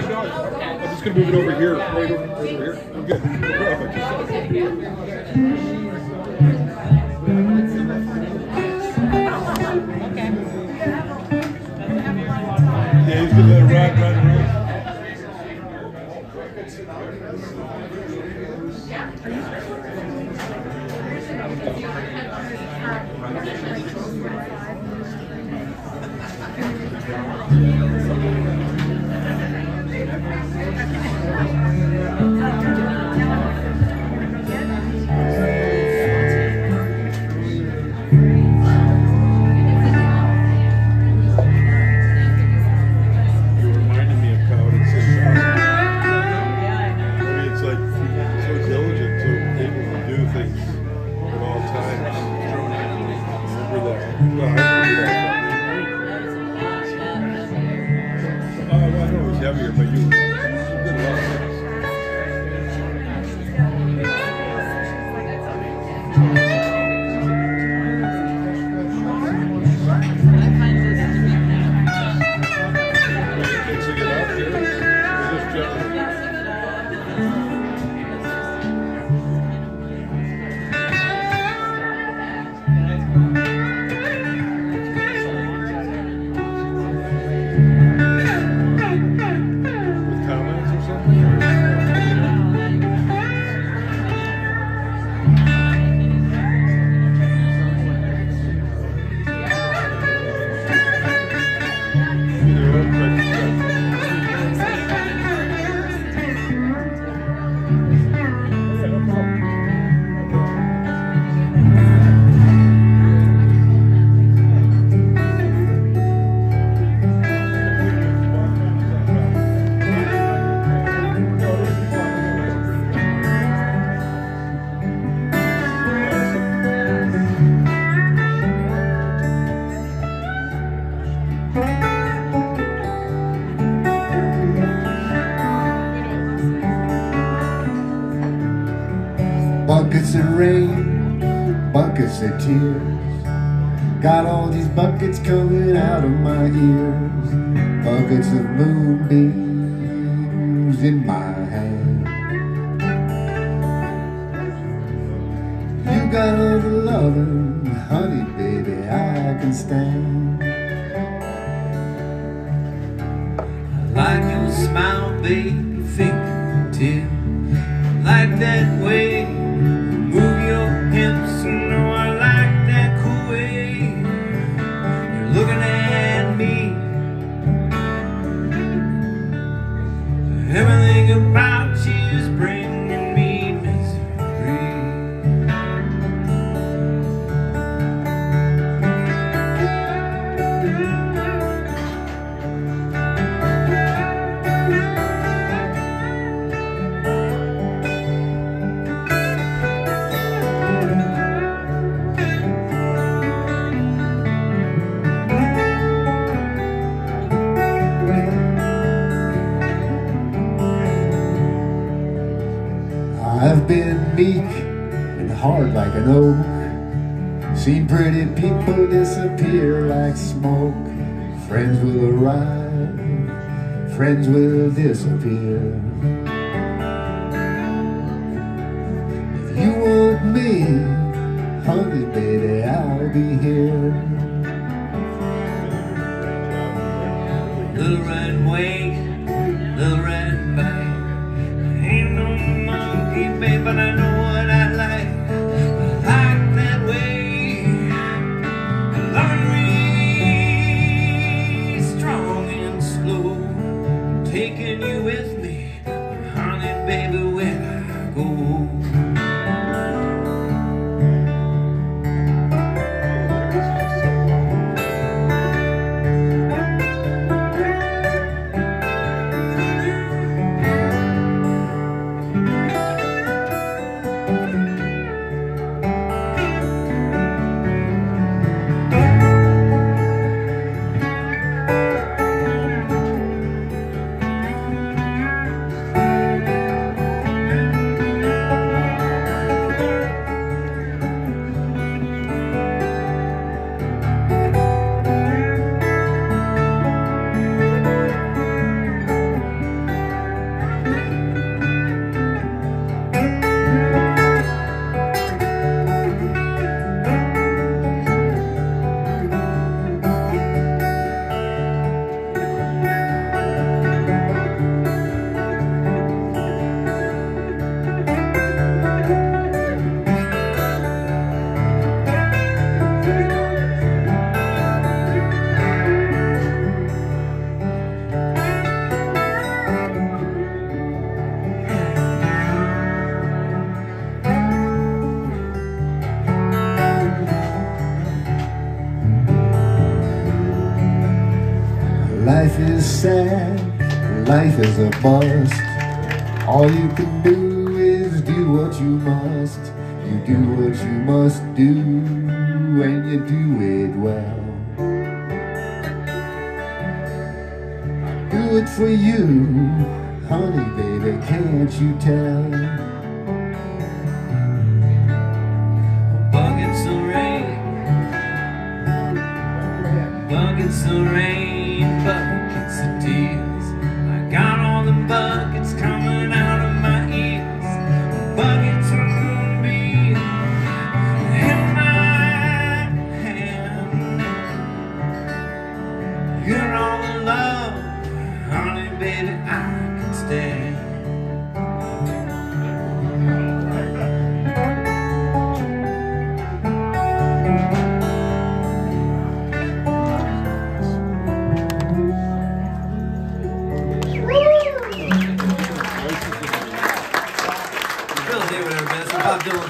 good. No, I'm just gonna move it over here, right over, over here. I'm good. Yeah, Rain, buckets of tears. Got all these buckets coming out of my ears. Buckets of moonbeams in my hand. You got the loving, honey, baby, I can stand. I like your smile, baby, fingertip Like that way Been meek and hard like an oak. Seen pretty people disappear like smoke. Friends will arrive, friends will disappear. If you want me, honey, baby, I'll be here. Life is sad, life is a bust. All you can do is do what you must. You do what you must do, and you do it well. Do it for you, honey, baby, can't you tell?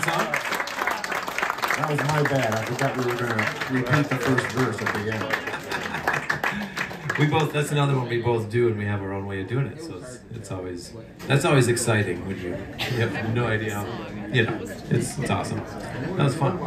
Song. That was my bad. I forgot we were gonna repeat the first verse at the end. We both. That's another one we both do, and we have our own way of doing it. So it's, it's always that's always exciting when you, you have no idea. How, you know, it's it's awesome. That was fun.